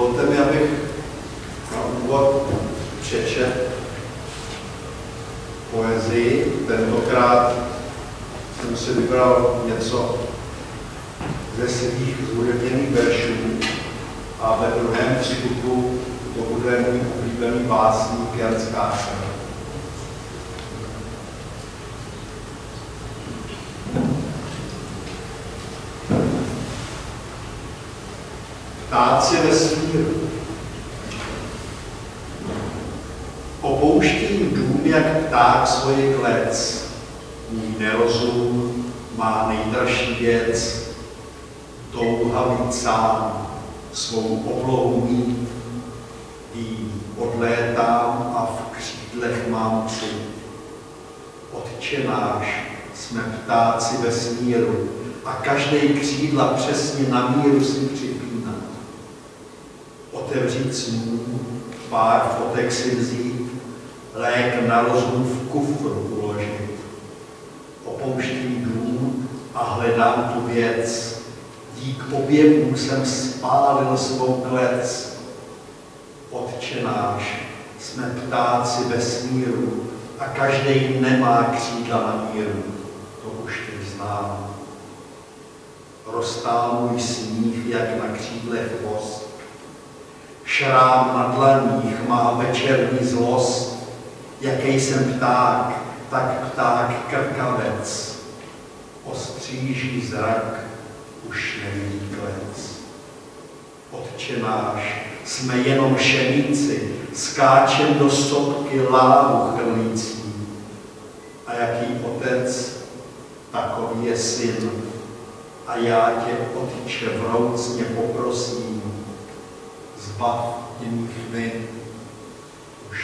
Dovolte mi, abych na úvod přečet poezii. Tentokrát jsem si vybral něco ze svých zhudebněných veršů a ve druhém vstupu to bude můj oblíbený básník Jan Skásen. Ptáci vesmíru. Opouštím dům jak pták svoji klec. Můj nerozum má nejdražší věc. Touha být sám, svou oblohu mít. Vím, odlétám a v křídlech mám tři. Otče náš, jsme ptáci vesmíru a každý křídla přesně na míru si připínat. Otevřít smůl, pár fotek si vzít, lék na rozum v kufru uložit. Opouštím dům a hledám tu věc. Dík objevům jsem spálil svou klec. Otče náš, jsme ptáci vesmíru a každý nemá křídla na míru. To už ty znám. Rostál můj sníh, jak na křídlech vosk. Šrám na dlaních má večerní zlost, jaký jsem pták, tak pták krkavec. Ostříží zrak už nevidí klec. Otče náš, jsme jenom šemíci, skáčem do sopky lávu chrlící. A jaký otec, takový je syn. A já tě, otče, vroucně poprosím, pas, il nous fait au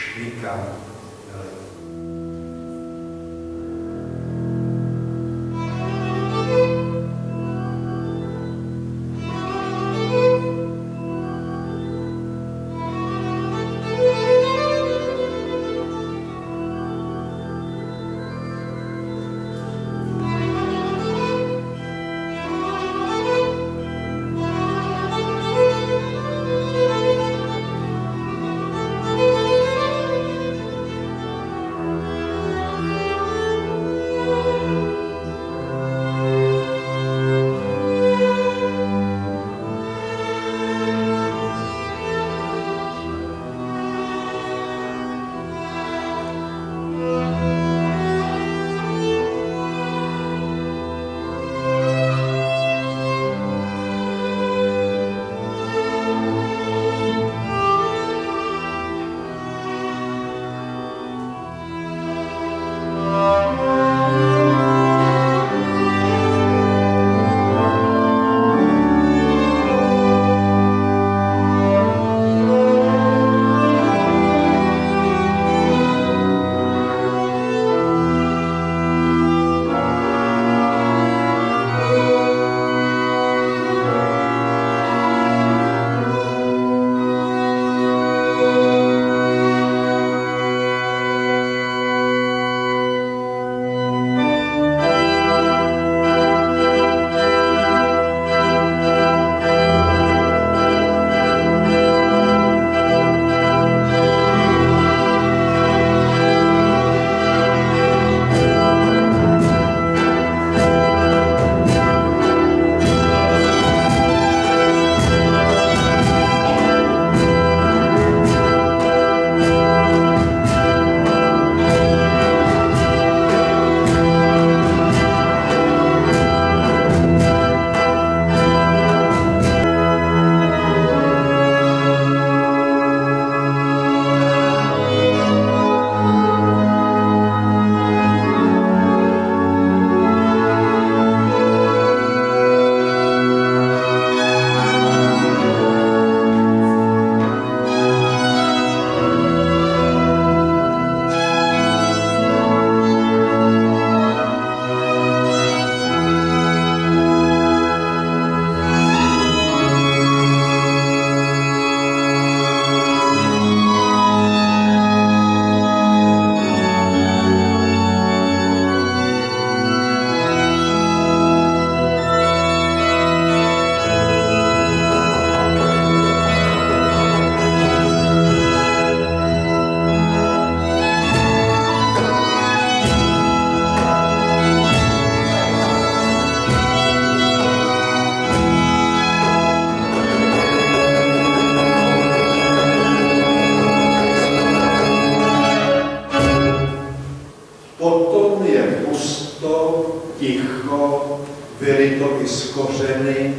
nikam vykryto i z kořeny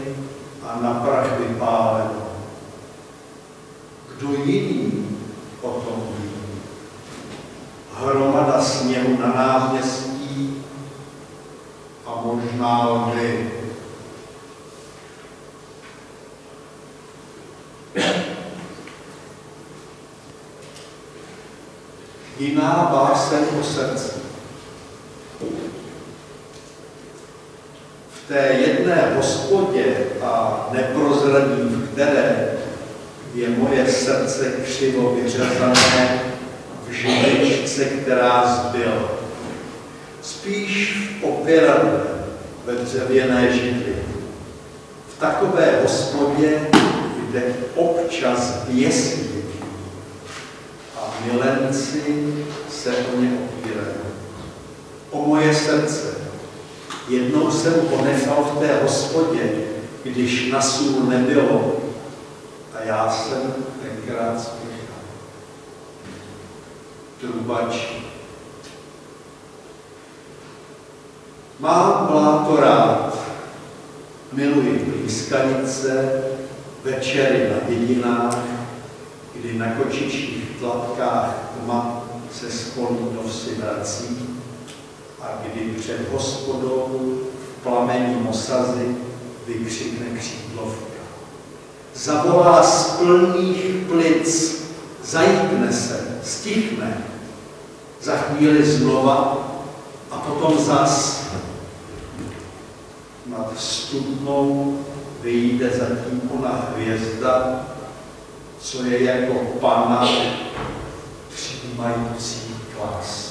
a na prach vypáleno. Kdo jiný o tom ví? Hromada sněhu na náměstí a možná lvy. Jiná báseň o srdci. Té jedné hospodě a neprozradím, v které je moje srdce křivo vyřezané v židličce, která zbyla. Spíš v opěradle ve dřevěné židli. V takové hospodě, kde občas běsí a milenci se o ně opírají. O moje srdce. Jednou jsem ho nechal v té hospodě, když na sůl nebylo a já jsem tenkrát spěchal. Trubač. Mám bláto rád, miluji blízkanice, večery na dědinách, kdy na kočičích tlapkách tma se spolí do vrací a kdy před hospodou v plamení osazy vykřikne křídlovka. Zavolá z plných plic, zajíkne se, stichne, za chvíli znova a potom zas. Nad studnou vyjde zatím ona hvězda, co je jako pana přijímající klas.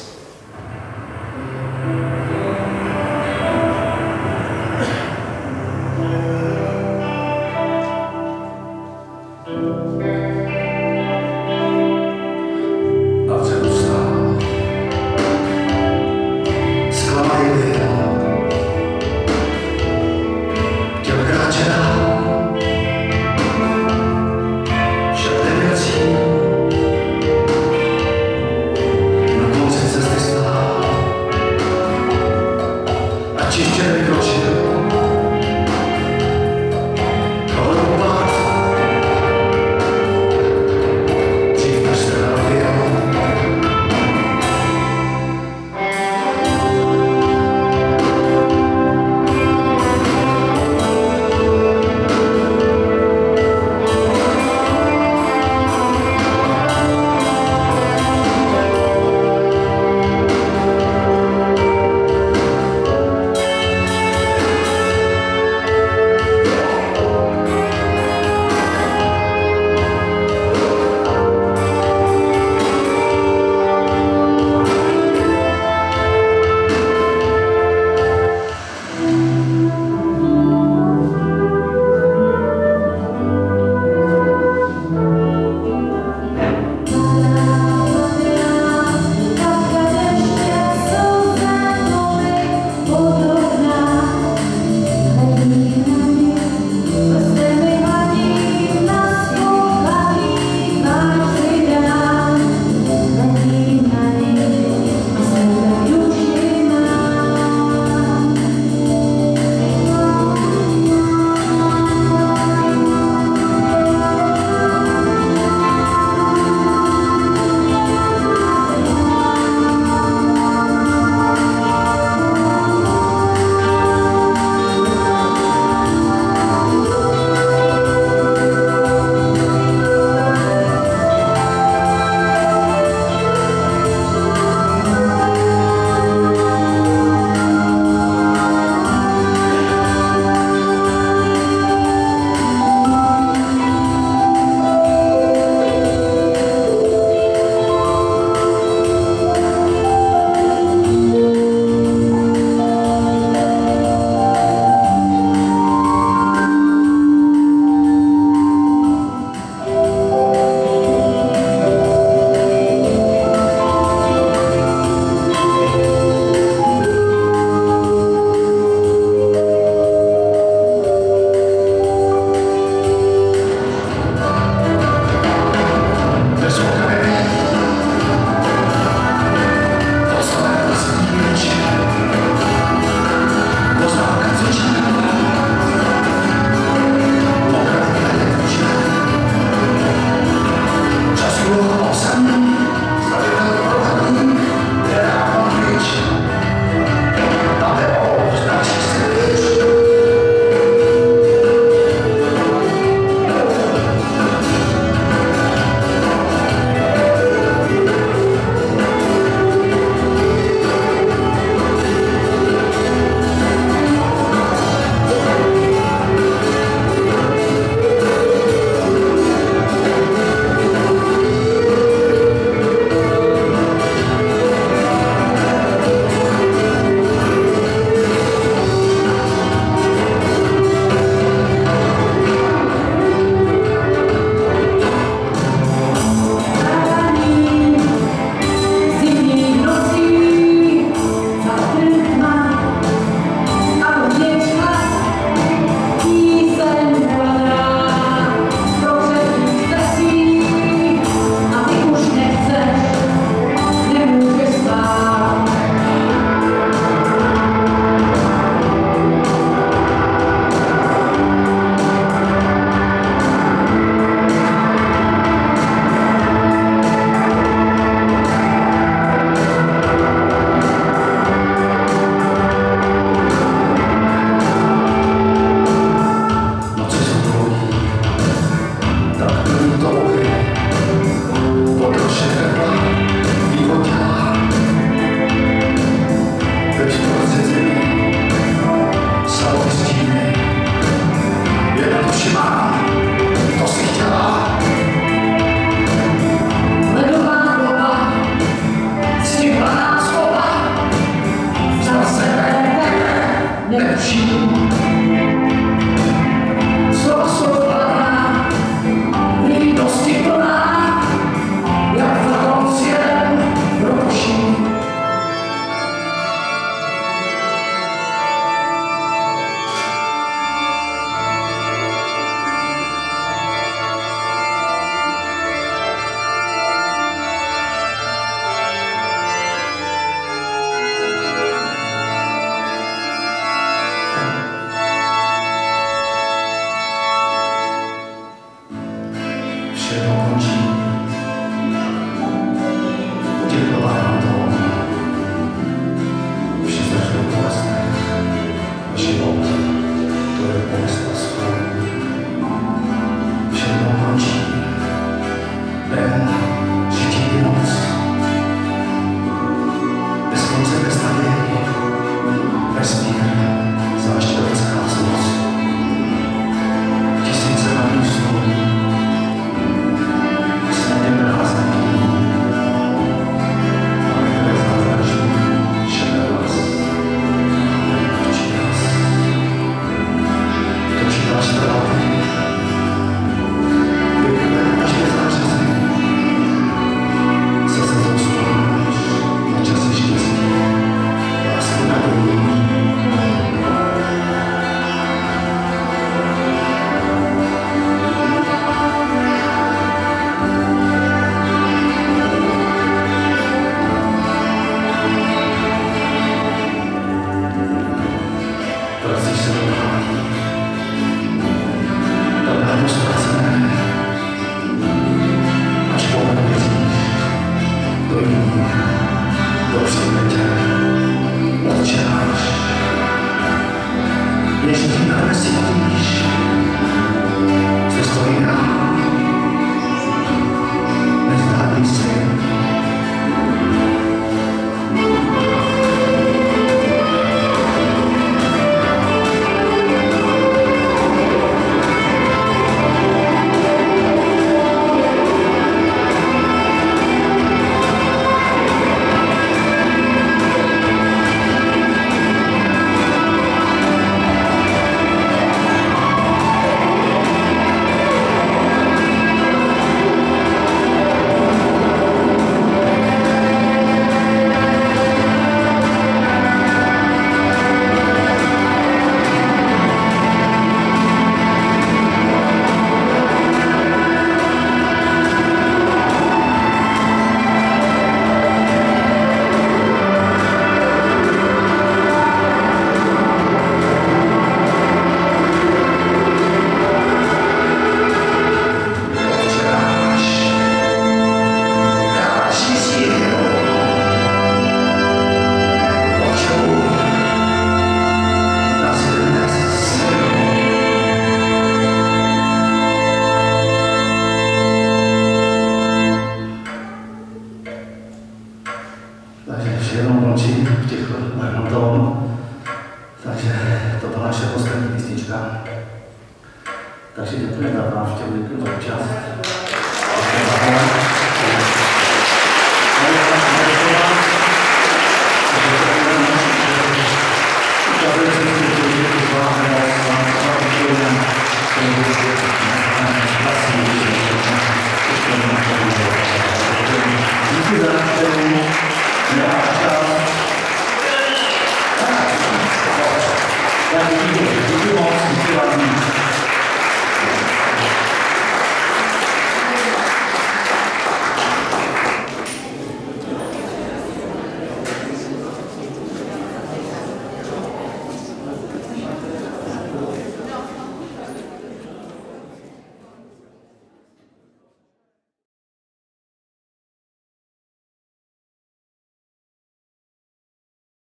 takže jenom končím v těch tónů. Takže to byla naše poslední písnička. Takže děkuji za návštěvu, děkuji za účast. Děkujeme za